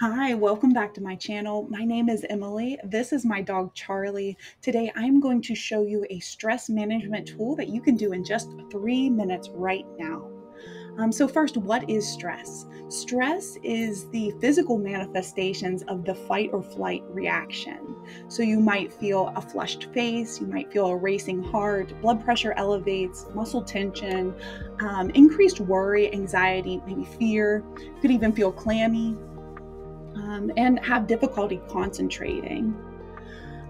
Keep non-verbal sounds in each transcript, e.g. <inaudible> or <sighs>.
Hi, welcome back to my channel. My name is Emily. This is my dog Charlie. Today I'm going to show you a stress management tool that you can do in just three minutes right now. Um, so, first, what is stress? Stress is the physical manifestations of the fight or flight reaction. So, you might feel a flushed face, you might feel a racing heart, blood pressure elevates, muscle tension, um, increased worry, anxiety, maybe fear. You could even feel clammy, um, and have difficulty concentrating.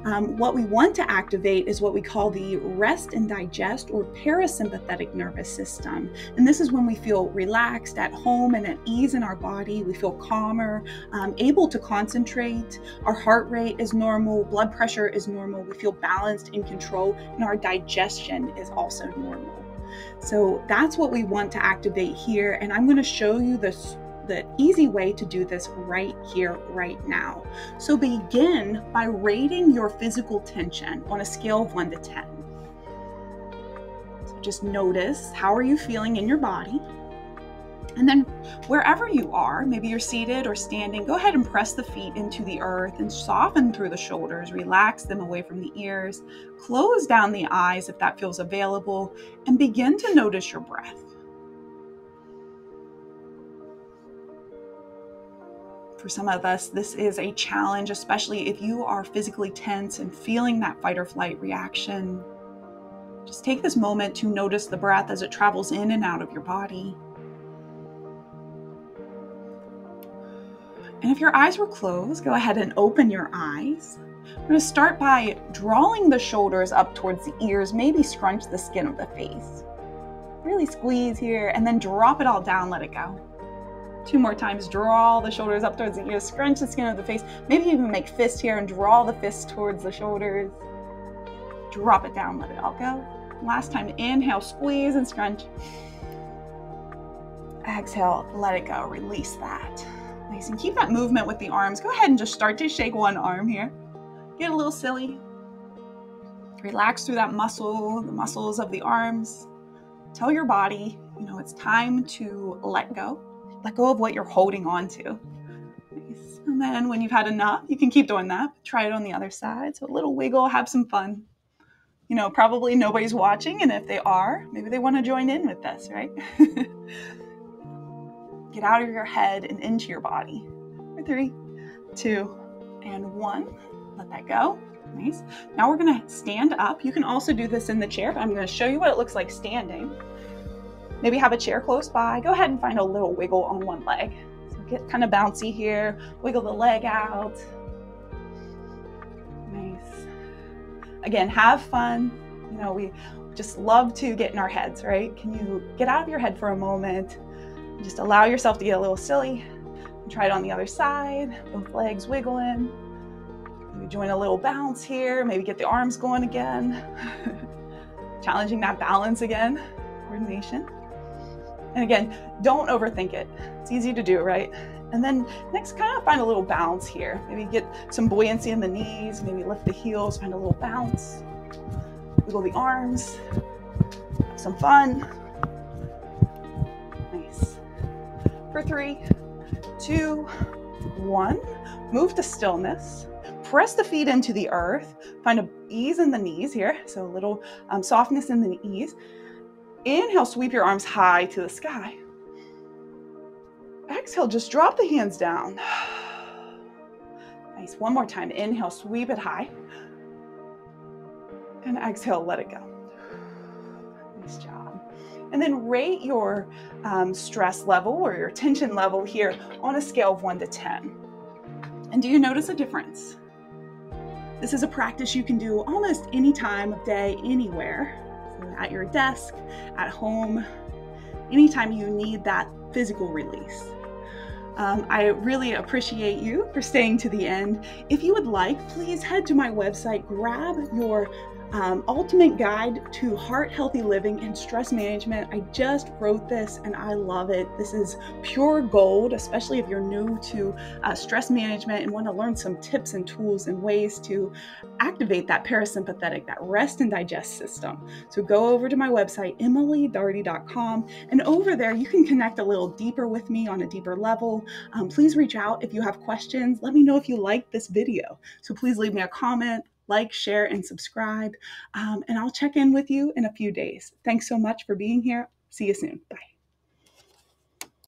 Um, what we want to activate is what we call the rest and digest or parasympathetic nervous system. And this is when we feel relaxed at home and at ease in our body. We feel calmer, um, able to concentrate. Our heart rate is normal, blood pressure is normal. We feel balanced in control, and our digestion is also normal. So that's what we want to activate here. And I'm going to show you this the easy way to do this right here, right now. So begin by rating your physical tension on a scale of 1 to 10. So just notice how are you feeling in your body? And then wherever you are, maybe you're seated or standing, go ahead and press the feet into the earth and soften through the shoulders, relax them away from the ears, close down the eyes if that feels available, and begin to notice your breath. For some of us, this is a challenge, especially if you are physically tense and feeling that fight or flight reaction. Just take this moment to notice the breath as it travels in and out of your body. And if your eyes were closed, go ahead and open your eyes. I'm going to start by drawing the shoulders up towards the ears, maybe scrunch the skin of the face. Really squeeze here and then drop it all down, let it go. Two more times, draw the shoulders up towards the ears, scrunch the skin of the face. Maybe even make fist here and draw the fist towards the shoulders. Drop it down, let it all go. Last time, inhale, squeeze and scrunch. Exhale, let it go, release that. Nice, and keep that movement with the arms. Go ahead and just start to shake one arm here. Get a little silly. Relax through that muscle, the muscles of the arms. Tell your body, you know, it's time to let go let go of what you're holding on to. Nice. And then when you've had enough, you can keep doing that. Try it on the other side. So a little wiggle, have some fun. You know, probably nobody's watching, and if they are, maybe they want to join in with this, right? <laughs> Get out of your head and into your body. Three, two, and one. Let that go. Nice. Now we're going to stand up. You can also do this in the chair, I'm going to show you what it looks like standing. Maybe have a chair close by. Go ahead and find a little wiggle on one leg. So get kind of bouncy here. Wiggle the leg out. Nice. Again, have fun. You know, we just love to get in our heads, right? Can you get out of your head for a moment? Just allow yourself to get a little silly. Try it on the other side. Both legs wiggling. Maybe join a little bounce here. Maybe get the arms going again. <laughs> Challenging that balance again, coordination. And again, don't overthink it. It's easy to do, right? And then next, kind of find a little bounce here. Maybe get some buoyancy in the knees, maybe lift the heels, find a little bounce. Wiggle the arms, have some fun. Nice. For three, two, one. Move to stillness. Press the feet into the earth. Find a ease in the knees here, so a little um, softness in the knees. Inhale, sweep your arms high to the sky. Exhale, just drop the hands down. <sighs> Nice. One more time. Inhale, sweep it high. And exhale, let it go. <sighs> Nice job. And then rate your um, stress level or your tension level here on a scale of 1 to 10. And do you notice a difference? This is a practice you can do almost any time of day, anywhere at your desk, at home, anytime you need that physical release. Um, I really appreciate you for staying to the end. If you would like, please head to my website, grab your um, ultimate guide to heart healthy living and stress management. I just wrote this and I love it. This is pure gold, especially if you're new to uh, stress management and want to learn some tips and tools and ways to activate that parasympathetic, that rest and digest system. So go over to my website, emilydaugherty.com, and over there you can connect a little deeper with me on a deeper level. Um, please reach out if you have questions. Let me know if you like this video. So please leave me a comment, like, share, and subscribe. Um, and I'll check in with you in a few days. Thanks so much for being here. See you soon. Bye.